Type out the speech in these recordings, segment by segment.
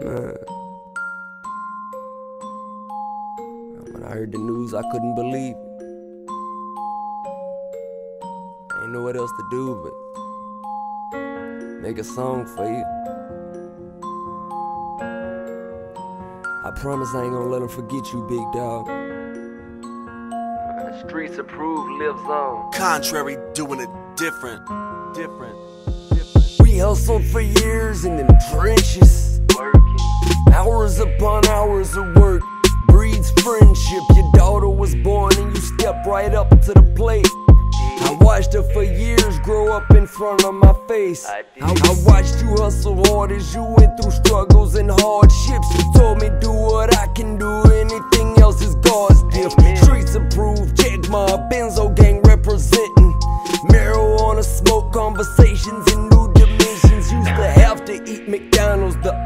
Man. When I heard the news, I couldn't believe it. I ain't know what else to do but make a song for you. I promise I ain't gonna let them forget you, big dog. The streets approved lives on. Contrary, doing it different. Different. different. We hustled for years in them trenches. Hours upon hours of work breeds friendship. Your daughter was born and you stepped right up to the plate. I watched her for years grow up in front of my face. I, I, watched you hustle hard as you went through struggles and hardships. You told me do what I can do, anything else is God's gift. Streets approved, Jack Ma, Benzo gang representing. Marijuana smoke conversations in new dimensions. Used to have to eat McDonald's, the only place that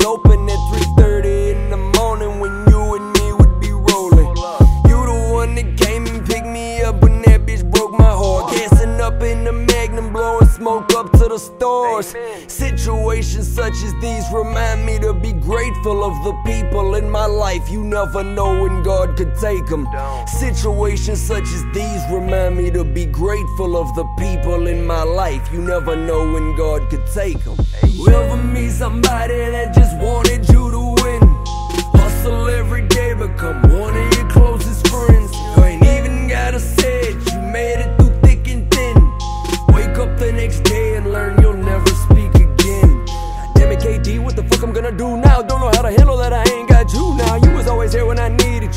was open at 3:30 in the morning when you and me would be rolling. You the one that came and picked me up when that bitch broke my heart. Gassing up in the Magnum, blowing smoke up to the stars. Situations such as these remind me to be grateful of the people in my life. You never know when God could take them. Situations such as these remind me to be grateful of the people in my life. You never know when God could take them. Whoever meet somebody that just wanted you to win. Hustle every day,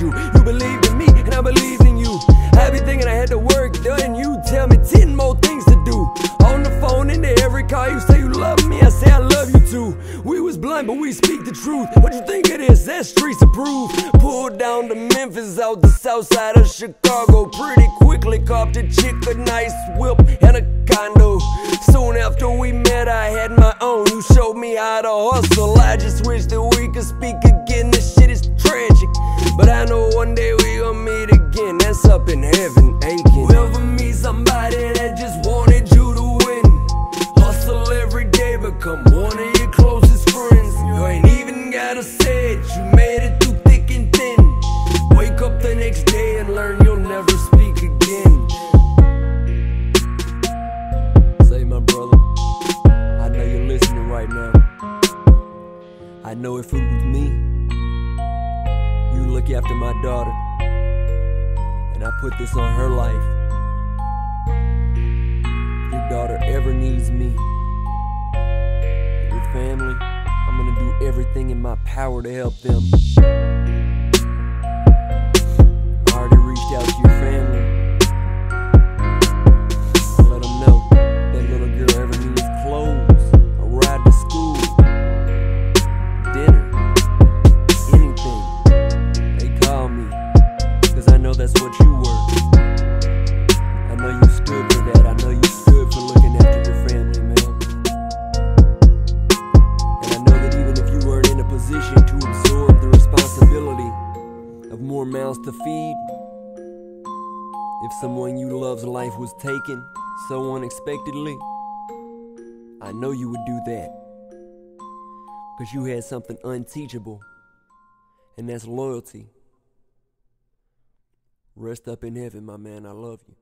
you. You believed in me, and I believed in you. I be thinking I had to work done, you tell me 10 more things to do. On the phone, into every call, you say you love me, I say I love you too. We was blind, but we speak the truth. What you think of this? That streets approved. Pulled down to Memphis, out the south side of Chicago. Pretty quickly copped a chick, a nice whip, and a condo. Soon after we met, I had my own. You showed me how to hustle. I just wish that we could speak again. It was me, you look after my daughter, and I put this on her life. If your daughter ever needs me, your family, I'm gonna do everything in my power to help them. That's what you were. I know you stood for that. I know you stood for looking after your family, man. And I know that even if you weren't in a position to absorb the responsibility of more mouths to feed, if someone you love's life was taken so unexpectedly, I know you would do that. Because you had something unteachable, and that's loyalty. Rest up in heaven, my man. I love you.